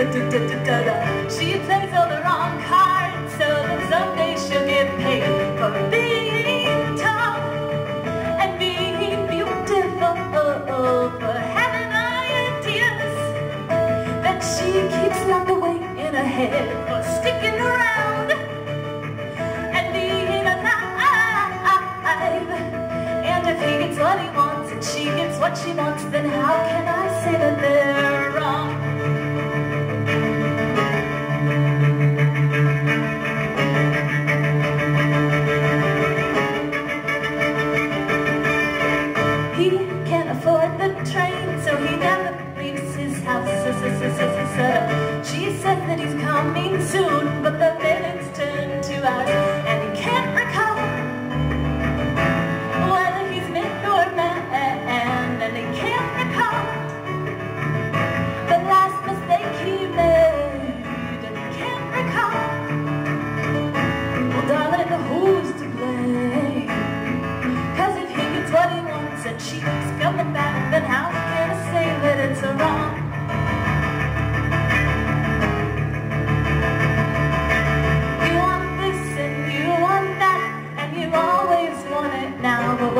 She plays all the wrong cards so that someday she'll get paid for being tough and being beautiful, for having ideas that she keeps locked away in her head, for sticking around and being alive. And if he gets what he wants and she gets what she wants, then how can I say that they're the train, so he never leaves his house. She says that he's coming soon,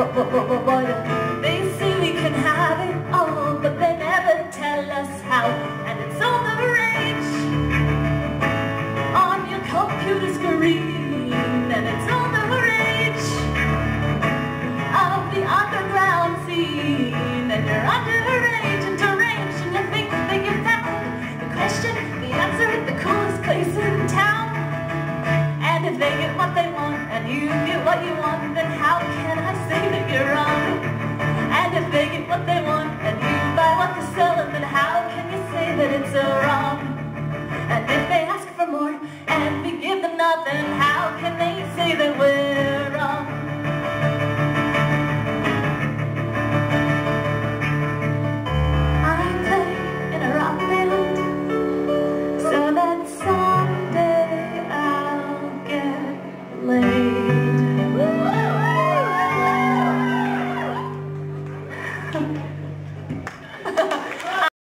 They say we can have it all, but they never tell us how. And it's all the rage on your computer screen. And it's all the rage of the underground scene. And you're under the rage and deranged, and you think that you found the question, the answer at the coolest place in town. And if they get what they want, and you get what you want.